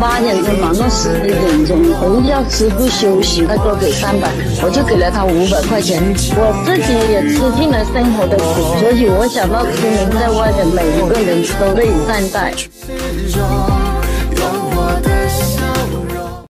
八点钟忙到十一点钟，我一要吃不休息，他多给三百，我就给了他五百块钱。我自己也吃尽了生活的苦，所以我想到出门在外的每一个人都被善待。